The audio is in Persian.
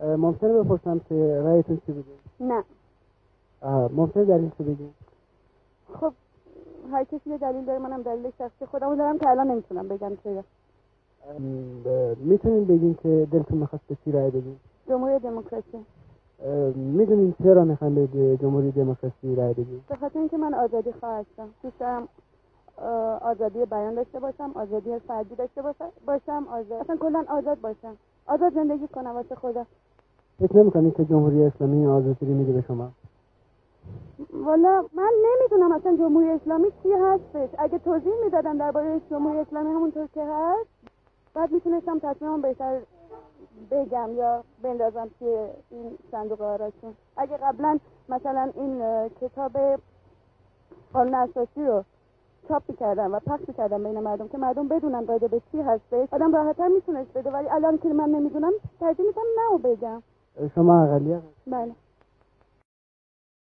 ممکنه بپرسم که رأیتون چی بوده؟ نه. ممکنه دلیل چی بگین خب هر کسی یه دلیل داره منم دلیل شخصی خودمو دارم که الان نمی‌تونم بگم چرا. می‌تونین بگین که دلتون می‌خواست به چی رأی بدین؟ جمهوری دموکراسی. می‌دونین چرا می‌خواین به جمهوری دموکراسی رأی بدین به خاطر اینکه من آزادی خواهد هستم دوست دارم آزادی بیان داشته باشم آزادی فردی داشته باشم باشم آزاد. اصلا کلا آزاد باشم. آزاد زندگی کنم واسه خدا فکر نمی‌کنین که جمهوری اسلامی آزادی میده به شما؟ والا من نمی‌دونم اصلا جمهوری اسلامی چی هستش. اگه توضیح می‌دادم درباره جمهوری اسلامی همونطور که هست بعد می‌تونستم تصمیمم بهتر بگم یا بندازم توی این صندوق آراشون اگه قبلا مثلا این کتاب قانون اساسی رو چاپ می‌کردم و پخش می‌کردم بین مردم که مردم بدونن راجع به چی هستش. آدم راحتتر می‌تونست بده ولی الان که من نمی‌دونم ترجیح میدم نه بگم. شما غالية؟ بله